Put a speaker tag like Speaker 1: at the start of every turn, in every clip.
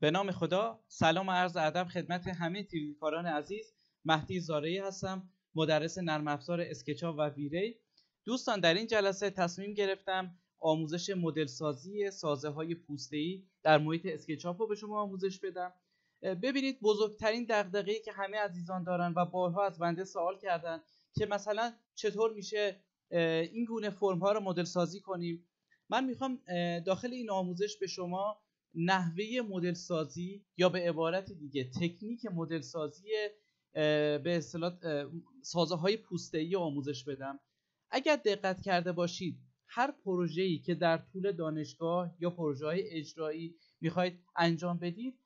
Speaker 1: به نام خدا سلام و عرض ادب خدمت همه کاران عزیز. مهدی زارعی هستم مدرس نرم افزار اسکچاپ و ویری. دوستان در این جلسه تصمیم گرفتم آموزش مدل سازی سازه های پوسته ای در محیط اسکچاپ رو به شما آموزش بدم. ببینید بزرگترین دغدغه‌ای که همه عزیزان دارن و بارها از بنده سوال کردن که مثلا چطور میشه این گونه فرم ها رو مدل سازی کنیم. من می‌خوام داخل این آموزش به شما نحوه مدل سازی یا به عبارت دیگه تکنیک مدل سازی به اصطلاح سازه های پوسته ای آموزش بدم. اگر دقت کرده باشید هر پروژه‌ای که در طول دانشگاه یا پروژه های اجرایی می‌خواید انجام بدید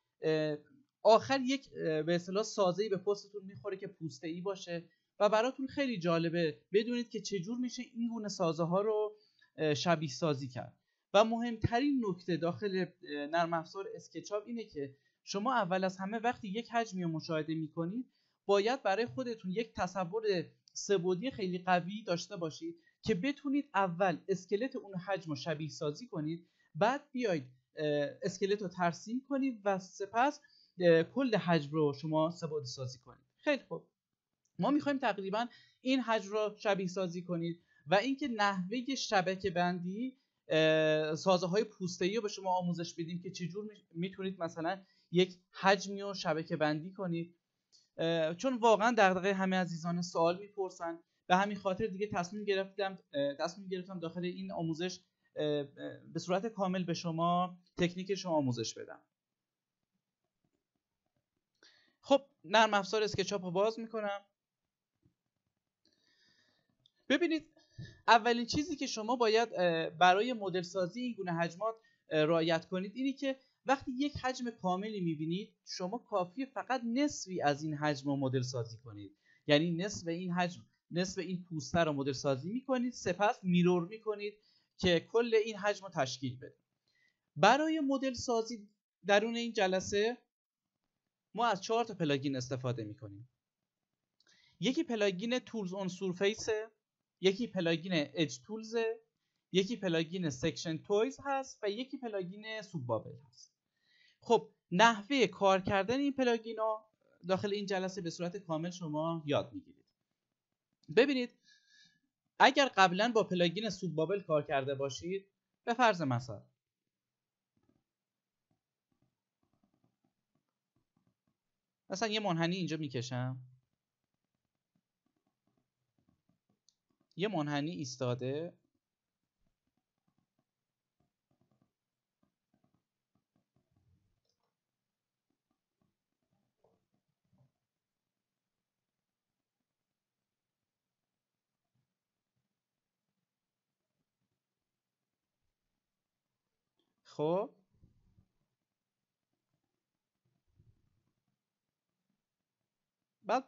Speaker 1: آخر یک به اصطلاح سازه‌ای به پستتون می‌خوره که پوسته ای باشه و براتون خیلی جالبه بدونید که چجور میشه این گونه سازه ها رو شبیه سازی کرد. و مهمترین نکته داخل نرم افزار اسکچاپ اینه که شما اول از همه وقتی یک حجمی رو مشاهده می‌کنید باید برای خودتون یک تصور سبودی خیلی قوی داشته باشید که بتونید اول اسکلت اون حجم رو شبیه سازی کنید بعد بیاید اسکلت رو ترسیم کنید و سپس کل حجم رو شما سبودی سازی کنید. خیلی خوب. ما می‌خوایم تقریبا این حجم رو شبیه سازی کنید و اینکه نحوه شبکه بندی سازه های پوسته رو به شما آموزش بدیم که چجور می‌تونید مثلا یک حجمی رو شبکه بندی کنید. چون واقعا دغدغه همه عزیزان سوال می‌پرسن. به همین خاطر دیگه تصمیم گرفتم تصمیم گرفتم داخل این آموزش به صورت کامل به شما تکنیکش رو آموزش بدم. خب نرم افزار اسکچاپ رو باز می‌کنم. ببینید اولین چیزی که شما باید برای مدل سازی این گونه حجمات رعایت کنید اینی که وقتی یک حجم کاملی می‌بینید شما کافی فقط نصفی از این حجم رو مدل سازی کنید. یعنی نصف این حجم نصف این پوسته رو مدل سازی می‌کنید سپس میرور می‌کنید که کل این حجم رو تشکیل بده برای مدل سازی درون این جلسه ما از چهار تا plugin استفاده می‌کنیم. یکی plugin Tools On Surface یکی plugin Edge Tools یکی plugin Selection Toys هست و یکی plugin Soap Bubble هست. خب نحوه کار کردن این plugin ها داخل این جلسه به صورت کامل شما یاد می‌گیرید. ببینید اگر قبلا با پلاگین سوب بابل کار کرده باشید به فرض مثال. مثلا یه منحنی اینجا می‌کشم. یه منحنی ایستاده؟ خب بعد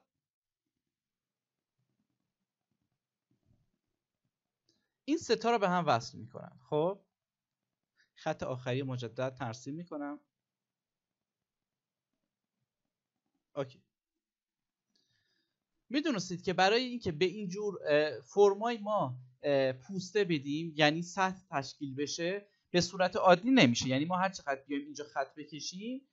Speaker 1: این ستا رو به هم وصل می‌کنم خب؟ خط آخری مجدد ترسیم می‌کنم. اوکی. می‌دونستید که برای اینکه به این جور فرمای ما پوسته بدیم یعنی سطح تشکیل بشه به صورت عادی نمیشه. یعنی ما هر چقدر بیایم اینجا خط بکشیم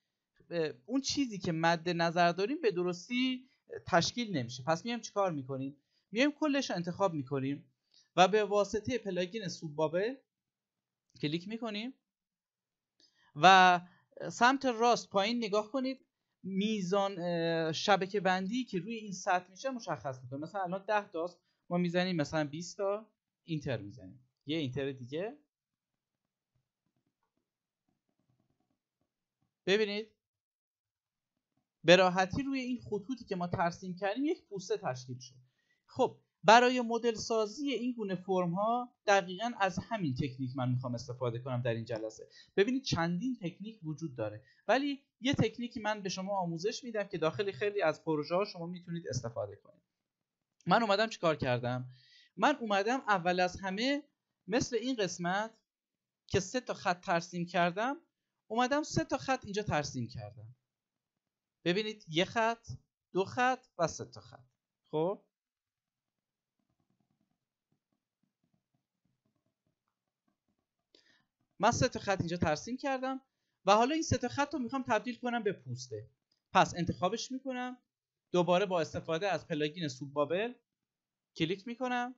Speaker 1: اون چیزی که مد نظر داریم به درستی تشکیل نمیشه. پس میایم چیکار می‌کنیم؟ میایم کلش رو انتخاب می‌کنیم. و به واسطه plugin Soap Bubble کلیک می‌کنیم و سمت راست پایین نگاه کنید میزان شبکه بندی که روی این سطح میشه مشخص می‌کنه. مثلا الان 10 تاست ما می‌زنیم مثلا 20 تا اینتر می‌زنیم. یه اینتر دیگه. ببینید. به راحتی روی این خطوطی که ما ترسیم کردیم یک پوسته تشکیل شد. خب برای مدل سازی این گونه فرم ها دقیقا از همین تکنیک من می‌خوام استفاده کنم در این جلسه. ببینید چندین تکنیک وجود داره ولی یه تکنیکی من به شما آموزش میدم که داخل خیلی از پروژه ها شما می‌تونید استفاده کنید. من اومدم چیکار کردم؟ من اومدم اول از همه مثل این قسمت که سه تا خط ترسیم کردم اومدم سه تا خط اینجا ترسیم کردم. ببینید یه خط دو خط و سه تا خط. خب؟ من سه خط اینجا ترسیم کردم و حالا این سه خط رو می‌خوام تبدیل کنم به پوسته. پس انتخابش می‌کنم. دوباره با استفاده از plugin Soap Bubble کلیک می‌کنم.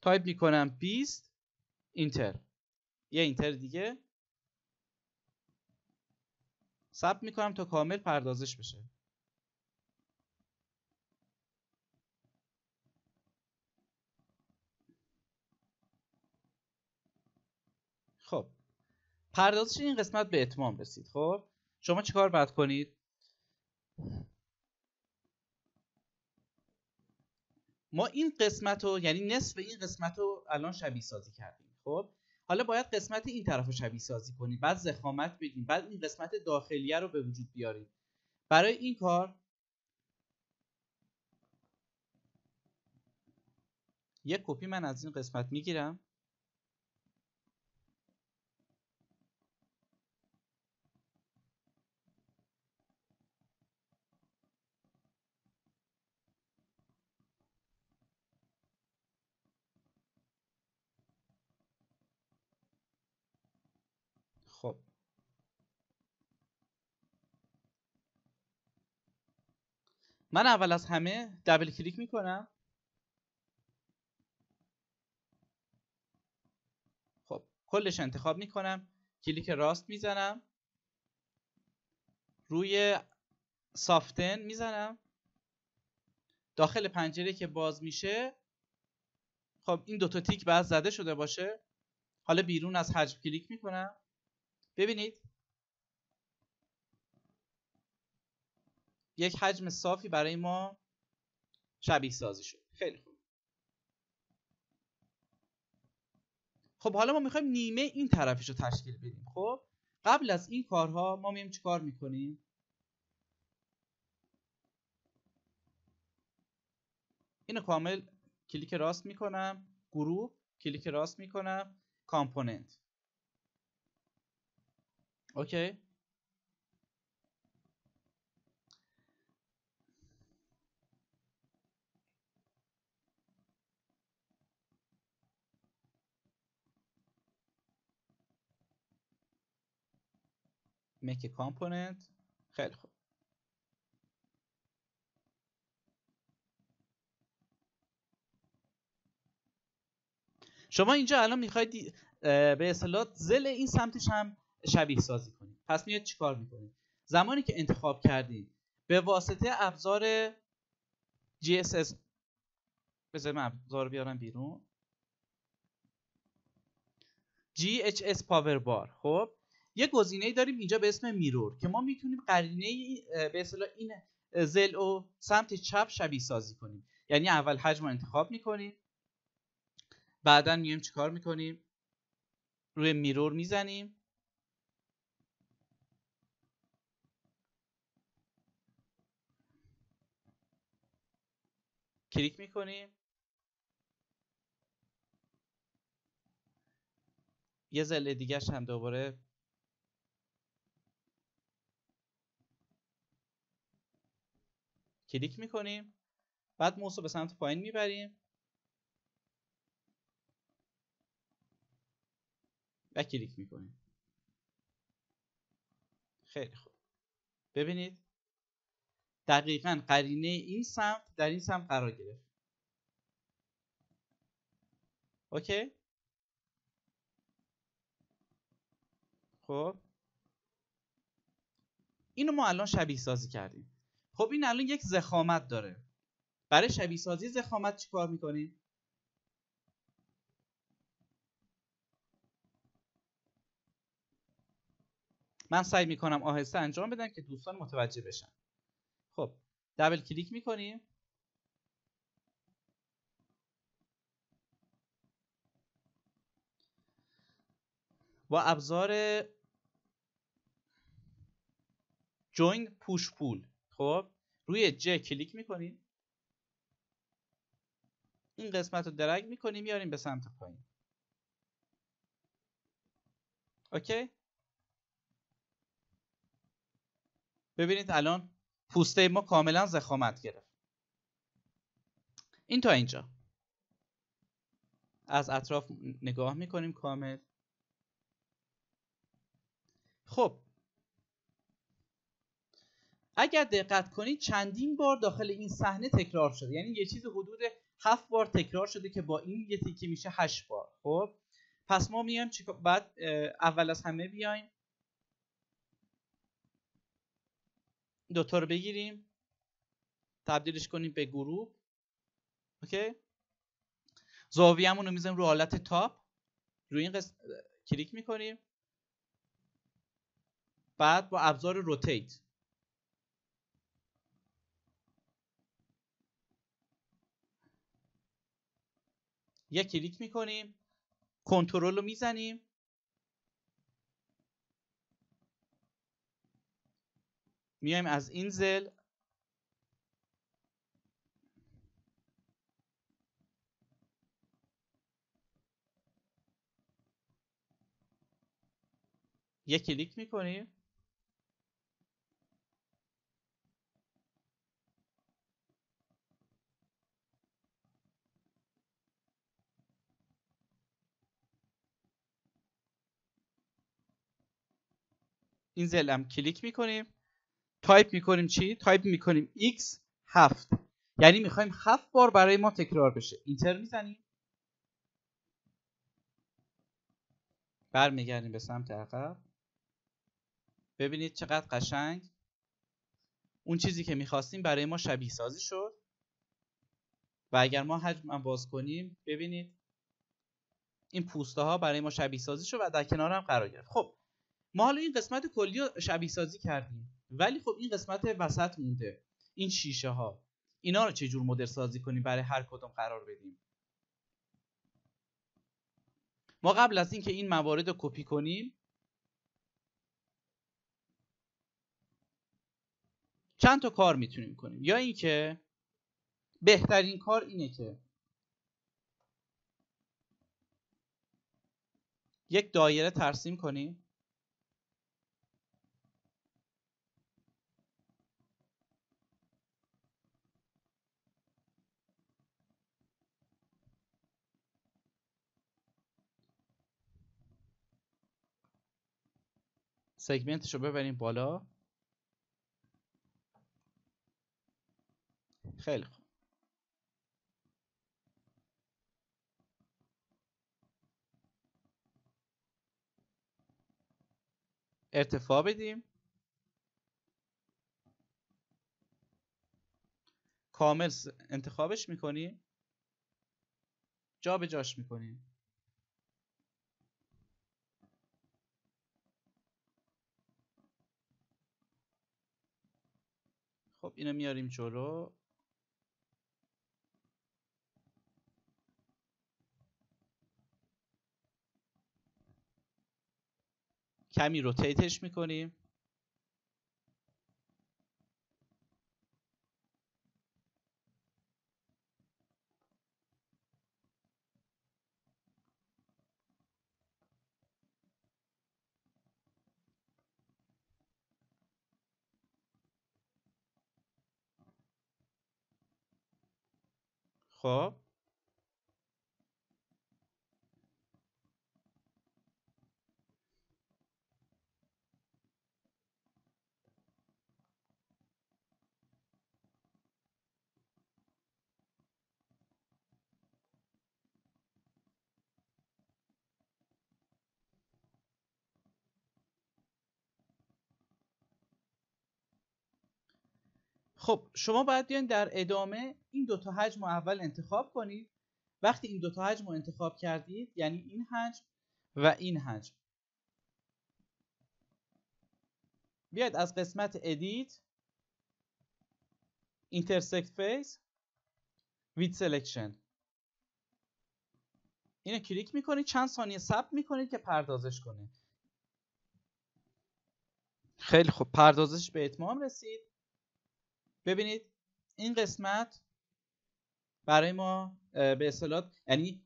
Speaker 1: تایپ می‌کنم 20 enter. یه enter دیگه. ثبت می‌کنم تا کامل پردازش بشه خب پردازش این قسمت به اتمام رسید خب؟ شما چیکار باید کنید؟ ما این قسمت رو یعنی نصف این قسمت رو الان شبیه سازی کردیم خب؟ حالا باید قسمت این طرف رو شبیه سازی کنید بعد زخامت بدیم بعد این قسمت داخلیه رو به وجود بیارید برای این کار یک کپی من از این قسمت می‌گیرم خب من اول از همه double click می‌کنم. خب کلش انتخاب می‌کنم. کلیک راست می‌زنم. روی soften می‌زنم. داخل پنجره که باز میشه. خب این دوتا تیک باید زده شده باشه. حالا بیرون از حجم کلیک می‌کنم. ببینید یک حجم صافی برای ما شبیه سازی شد. خیلی خوب. خب حالا ما می‌خوایم نیمه این طرفش رو تشکیل بدیم. خب قبل از این کارها ما میایم چی کار می‌کنیم؟ اینو کامل کلیک راست می‌کنم. گروه کلیک راست می‌کنم. component. اوکی. Make a component. خیلی خوب. شما اینجا الان می‌خواید به اصطلاح زل این سمتش هم شبیه سازی کنید. پس میاد چیکار می‌کنید؟ زمانی که انتخاب کردید به واسطه ابزار GSS بذاریم ابزار بیارم بیرون. GHS Power Bar خب؟ یه گزینه داریم اینجا به اسم میرور که ما می‌تونیم قرینه به اصطلاح این زل و سمت چپ شبیه سازی کنیم. یعنی اول حجم رو انتخاب می‌کنیم بعدا میایم چیکار می‌کنیم؟ روی میرور می‌زنیم. کلیک می‌کنیم. یه زل دیگه هم دوباره کلیک می‌کنیم. بعد موس به سمت پایین می‌بریم. و کلیک می‌کنیم. خیلی خوب. ببینید. دقیقا قرینه این سمت در این سمت قرار گرفت. اوکی؟ خب. اینو ما الان شبیه سازی کردیم. خب این الان یک زخامت داره. برای شبیه سازی زخامت چی کار می‌کنیم من سعی می‌کنم آهسته انجام بدم که دوستان متوجه بشن. خب دبل کلیک می‌کنیم. با ابزار جوین پوش پول خب روی ج کلیک می‌کنیم. این قسمت رو درگ می‌کنیم میاریم به سمت پایین. اوکی؟ ببینید الان پوسته ما کاملا زخامت گرفت. این تا اینجا. از اطراف نگاه می‌کنیم کامل. خب اگر دقت کنید چندین بار داخل این صحنه تکرار شده. یعنی یه چیز حدود هفت بار تکرار شده که با این یه تیکه میشه هشت بار. خب؟ پس ما میایم بعد اول از همه بیایم. دوتا رو بگیریم. تبدیلش کنیم به گروه. OK؟ زاویه‌مون رو می‌ذاریم رو حالت top. روی این قسم کلیک می‌کنیم. بعد با ابزار rotate یک کلیک می‌کنیم کنترل رو می‌زنیم. میایم از این زل. یک کلیک می‌کنیم. این ضلعم کلیک می‌کنیم. تایپ می‌کنیم چی؟ تایپ می‌کنیم x 7 یعنی می‌خوایم 7 بار برای ما تکرار بشه. enter می‌زنیم. برمیگردیم به سمت عقب. ببینید چقدر قشنگ. اون چیزی که می‌خواستیم برای ما شبیه سازی شد. و اگر ما حجم باز کنیم ببینید این پوسته ها برای ما شبیه سازی شد و در کنار هم قرار گرفت. خب ما حالا این قسمت کلی رو شبیه سازی کردیم. ولی خب این قسمت وسط مونده. این شیشه ها. اینا رو چجور مدل سازی کنیم برای هر کدوم قرار بدیم؟ ما قبل از اینکه این موارد رو کپی کنیم چند تا کار می‌تونیم کنیم. یا اینکه بهترین کار اینه که یک دایره ترسیم کنیم. سگمنتش رو ببریم بالا. خیلی خوب. ارتفاع بدیم. کامل انتخابش می‌کنیم. جا به جاش می‌کنیم. خب اینو میاریم جلو. کمی روتیتش می‌کنیم. خب؟ خب شما باید بیاین در ادامه این دوتا حجم رو اول انتخاب کنید. وقتی این دوتا حجم رو انتخاب کردید یعنی این حجم و این حجم. بیاید از قسمت edit intersect face with selection. اینو کلیک می‌کنید چند ثانیه ثبت می‌کنید که پردازش کنه. خیلی خوب پردازش به اتمام رسید. ببینید این قسمت برای ما به اصطلاح یعنی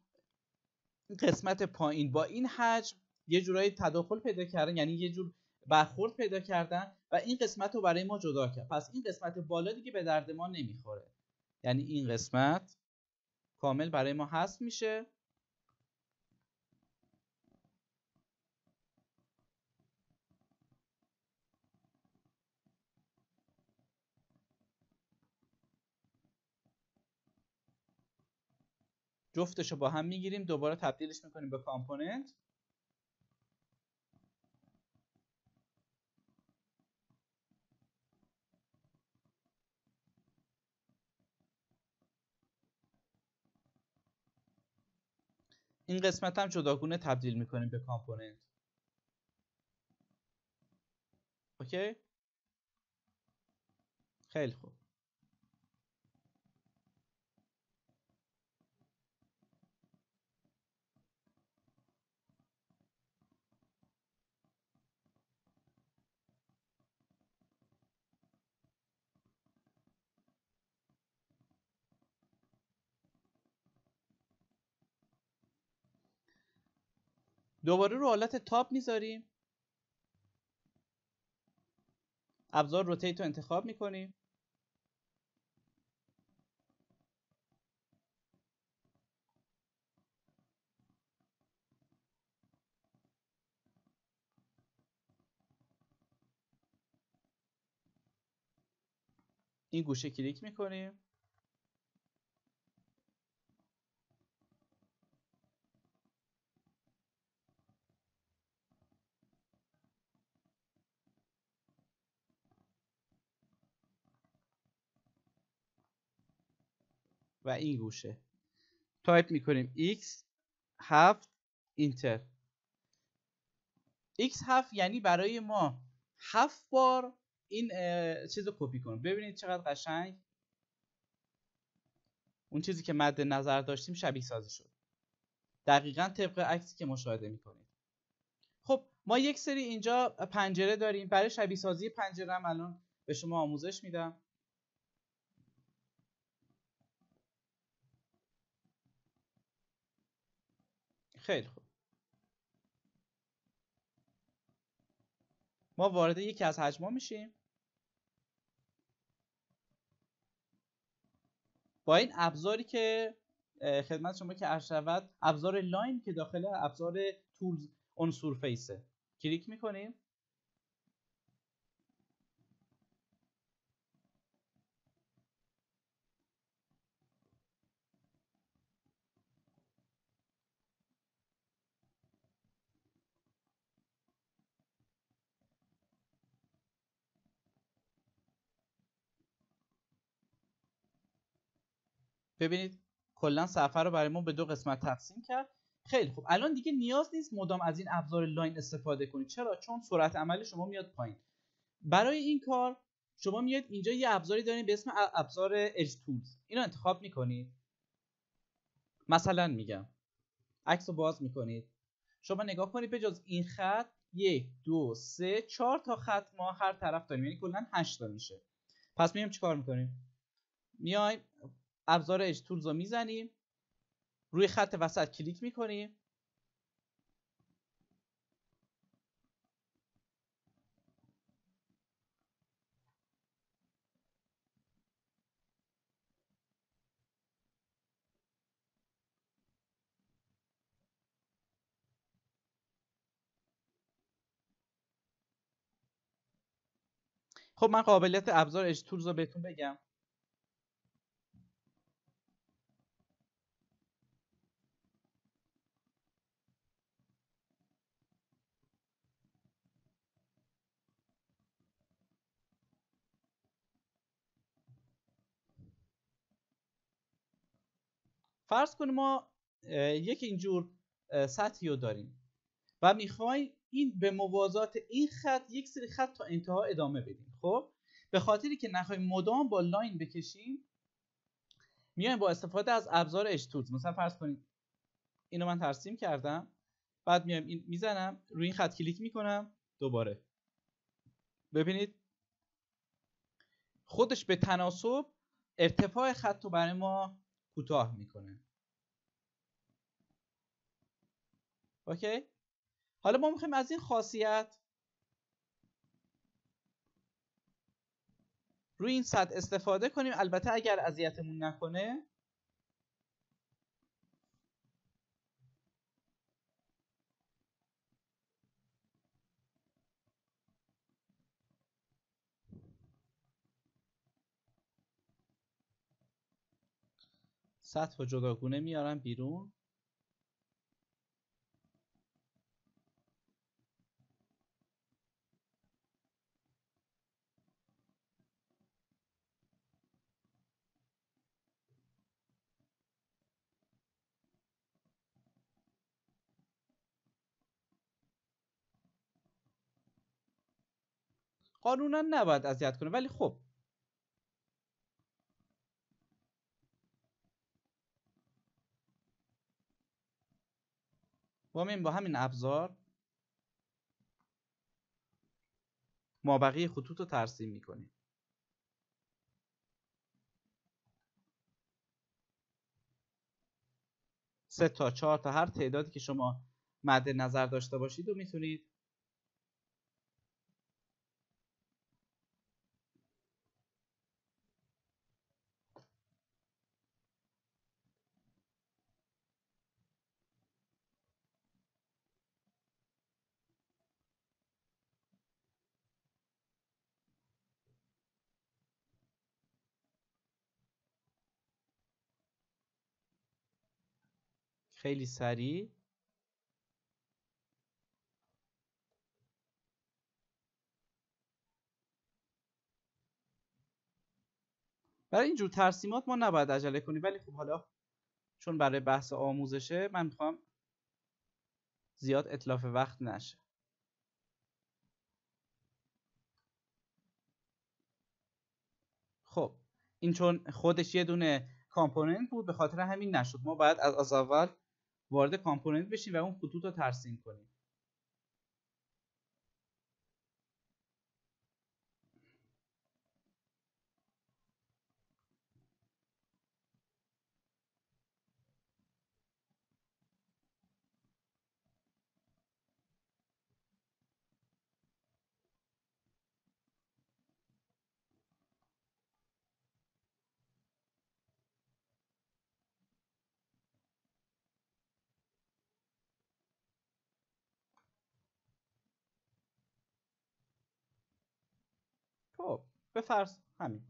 Speaker 1: قسمت پایین با این حجم یه جورایی تداخل پیدا کردن یعنی یه جور برخورد پیدا کردن و این قسمت رو برای ما جدا کرد. پس این قسمت بالا دیگه به درد ما نمی‌خوره. یعنی این قسمت کامل برای ما حذف میشه. جفتش رو با هم می‌گیریم دوباره تبدیلش می‌کنیم به component. این قسمت هم جداگونه تبدیل می‌کنیم به component. OK؟ خیلی خوب. دوباره رو حالت تاپ می‌ذاریم. ابزار روتیت رو انتخاب می‌کنیم. این گوشه کلیک می‌کنیم. و این گوشه. تایپ می‌کنیم x 7 enter. X 7 یعنی برای ما 7 بار این چیز رو کپی کنیم. ببینید چقدر قشنگ. اون چیزی که مد نظر داشتیم شبیه سازی شد. دقیقا طبق عکسی که مشاهده می‌کنید. خب ما یک سری اینجا پنجره داریم. برای شبیه سازی پنجره هم الان به شما آموزش میدم. خیلی خوب. ما وارد یکی از حجما میشیم. با این ابزاری که خدمت شما که عرض ابزار line که داخل ابزار tools on surface ه کلیک می‌کنیم. ببینید کلا صفحه رو برای ما به دو قسمت تقسیم کرد. خیلی خوب. الان دیگه نیاز نیست مدام از این ابزار لاین استفاده کنید. چرا؟ چون سرعت عمل شما میاد پایین. برای این کار شما میاد اینجا یه ابزاری داریم به اسم ابزار اج تولز اینو انتخاب می‌کنید. مثلا میگم. عکس رو باز می‌کنید. شما نگاه کنید به جز این خط یک دو سه چهار تا خط ما هر طرف داریم. یعنی کلا 8 تا میشه. پس میایم چیکار می‌کنیم. میایم. ابزار اج تولز رو می‌زنیم. روی خط وسط کلیک می‌کنیم. خب من قابلیت ابزار اج تولز رو بهتون بگم. فرض کنیم ما یک اینجور سطحی رو داریم و می‌خوایم این به موازات این خط یک سری خط تا انتها ادامه بدیم. خب؟ به خاطری که نخواهیم مدام با line بکشیم میایم با استفاده از ابزار اشتوز مثلا فرض کنید اینو من ترسیم کردم. بعد میایم این می‌زنم روی این خط کلیک می‌کنم دوباره. ببینید خودش به تناسب ارتفاع خط رو برای ما کوتاه می‌کنه. اوکی؟ حالا ما می‌خوایم از این خاصیت روی این سطح استفاده کنیم. البته اگر اذیتمون نکنه سطح و جداگونه میارم بیرون. قانونا نباید اذیت کنه ولی خب با با همین ابزار ما بقیه خطوط رو ترسیم می‌کنیم. سه تا چهار تا هر تعدادی که شما مد نظر داشته باشید و می‌تونید خیلی سریع. برای اینجور ترسیمات ما نباید عجله کنیم ولی خب حالا چون برای بحث آموزشه من می‌خوام زیاد اطلاف وقت نشه. خب این چون خودش یه دونه کامپوننت بود به خاطر همین نشد. ما باید از اول وارد کامپوننت بشیم و اون خطوط رو ترسیم کنیم خب به فرض همین.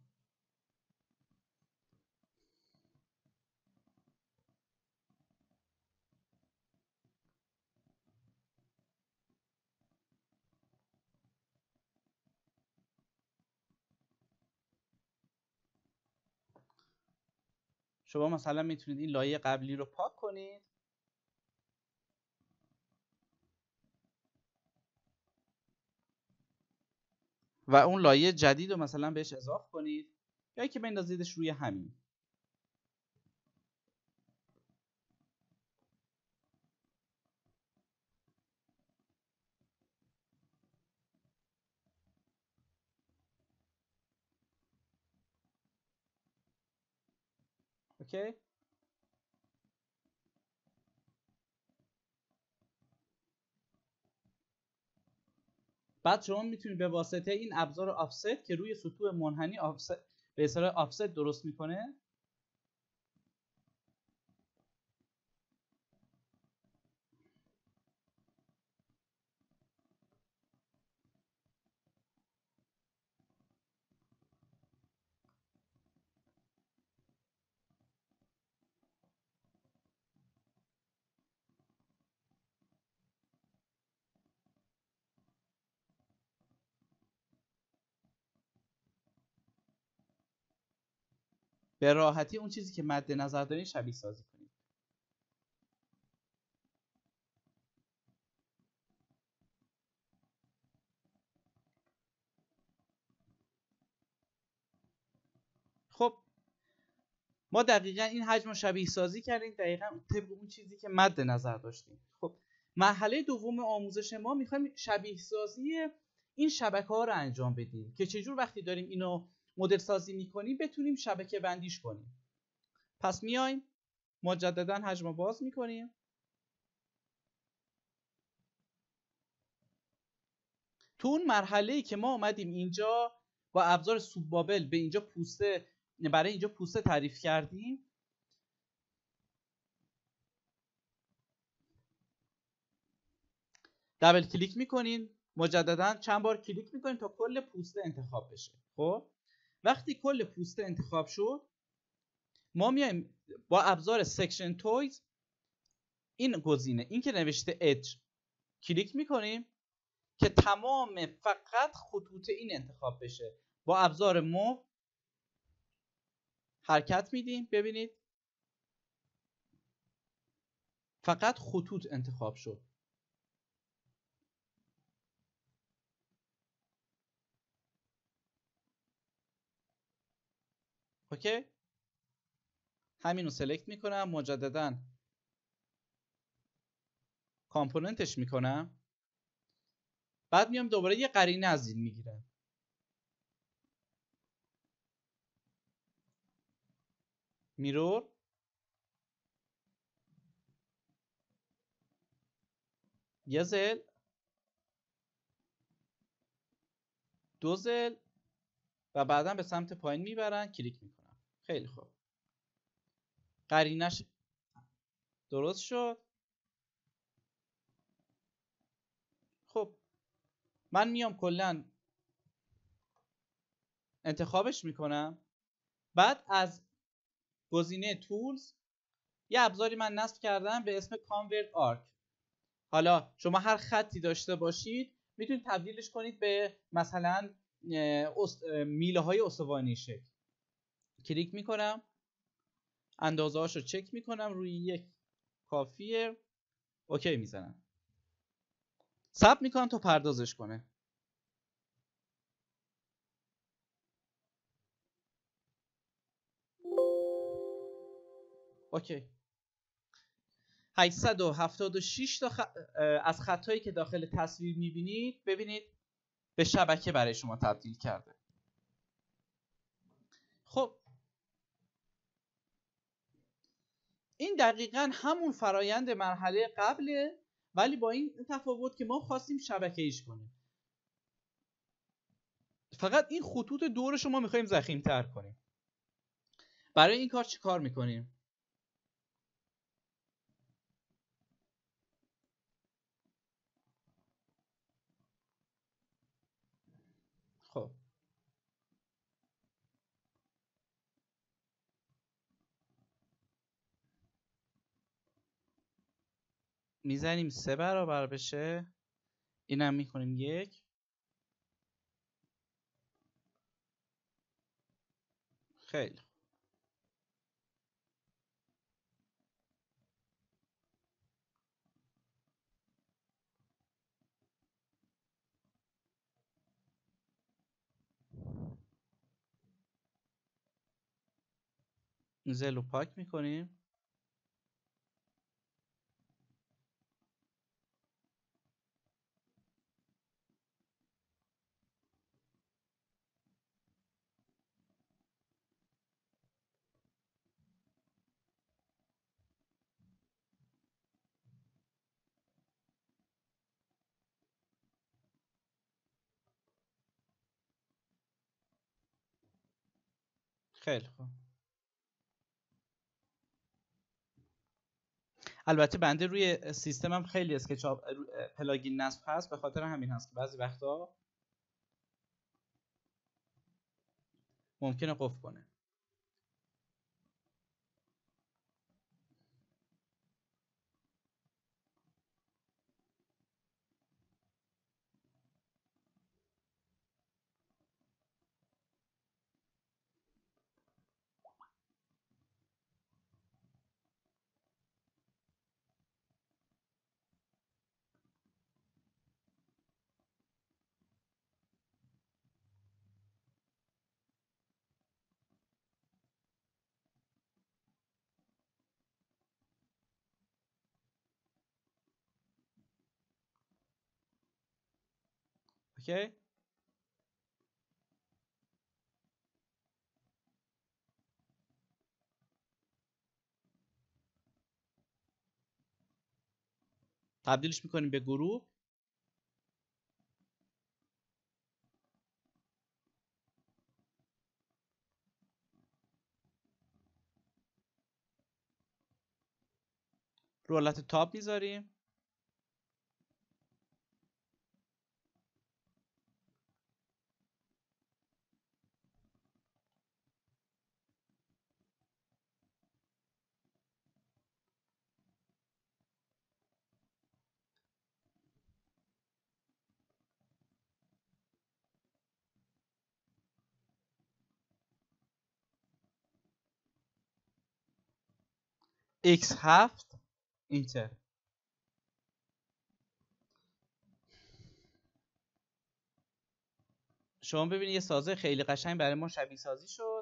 Speaker 1: شما مثلا می‌تونید این لایه قبلی رو پاک کنید. و اون لایه جدید رو مثلا بهش اضافه کنید. یا که بندازیدش روی همین. اوکی؟ بعد شما می‌تونید به واسطه این ابزار آفست که روی سطوح منحنی آفست به اصطلاح آفست درست می‌کنه به راحتی اون چیزی که مد نظر دارین شبیه سازی کنید خب ما دقیقا این حجم رو شبیه سازی کردیم دقیقا طبق اون چیزی که مد نظر داشتیم. خب مرحله دوم آموزش ما می‌خوایم شبیه سازی این شبکه ها رو انجام بدیم که چجور وقتی داریم اینو مدل سازی می‌کنیم بتونیم شبکه بندیش کنیم. پس میایم مجددا حجم باز می‌کنیم. تو اون مرحله ای که ما اومدیم اینجا با ابزار سوب بابل به اینجا پوسته برای اینجا پوسته تعریف کردیم. دبل کلیک می‌کنین. مجددا چند بار کلیک می‌کنین تا کل پوسته انتخاب بشه. خب؟ وقتی کل پوسته انتخاب شد ما میایم با ابزار selection toys این گزینه این که نوشته اج کلیک می‌کنیم که تمام فقط خطوط این انتخاب بشه. با ابزار move حرکت میدیم. ببینید. فقط خطوط انتخاب شد. اوکی؟ همین رو سلکت می‌کنم مجددا کامپوننتش می‌کنم. بعد میام دوباره یه قرینه از این می‌گیرم. میرور یه زل دو زل و بعدا به سمت پایین می‌برن کلیک می‌کنم. خیلی خوب. قرینش درست شد. خب من میام کلا انتخابش می‌کنم. بعد از گزینه tools یه ابزاری من نصب کردم به اسم convert arc حالا شما هر خطی داشته باشید می‌تونید تبدیلش کنید به مثلا میله های استوانی شکل. کلیک می‌کنم. اندازه رو چک می‌کنم. روی یک کافیه. OK می‌زنم. سب می‌کنم تا پردازش کنه. اوکی. 876 تا خ... از خطایی که داخل تصویر می‌بینید ببینید به شبکه برای شما تبدیل کرده. خب این دقیقا همون فرایند مرحله قبله ولی با این تفاوت که ما خواستیم شبکه ایش کنیم. فقط این خطوط دور شما می‌خوایم زخیم تر کنیم. برای این کار چی کار می‌کنیم خب می‌زنیم سه برابر بشه. اینم می‌کنیم یک. خیلی زل رو پاک می‌کنیم. خیلی خوب. البته بنده روی سیستمم خیلی اسکچ پلاگین نصب هست به خاطر همین هست که بعضی وقتا ممکنه قفل کنه. اوکی تبدیلش می‌کنیم به گروه. رولت تاپ می‌ذاریم. X7 اینتر. شما ببینید یه سازه خیلی قشنگ برای ما شبیه سازی شد.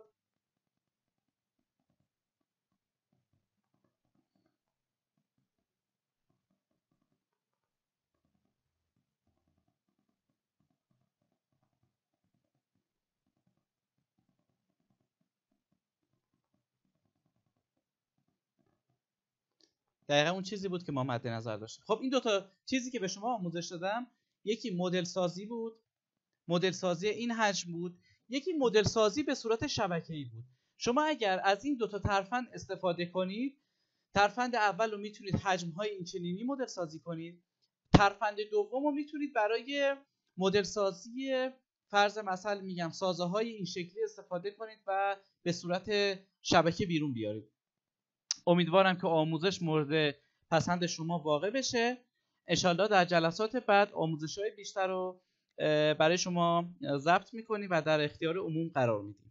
Speaker 1: دقیقا اون چیزی بود که ما مد نظر داشتیم. خب این دوتا چیزی که به شما آموزش دادم یکی مدل سازی بود. مدل سازی این حجم بود. یکی مدل سازی به صورت شبکه‌ای بود. شما اگر از این دوتا ترفند استفاده کنید ترفند اول رو می‌تونید حجم های این چنینی مدل سازی کنید. ترفند دوم رو می‌تونید برای مدل سازی فرض مثل میگم سازه های این شکلی استفاده کنید و به صورت شبکه بیرون بیارید. امیدوارم که آموزش مورد پسند شما واقع بشه. انشالله در جلسات بعد آموزش های بیشتر رو برای شما ضبط می‌کنیم و در اختیار عموم قرار میدیم.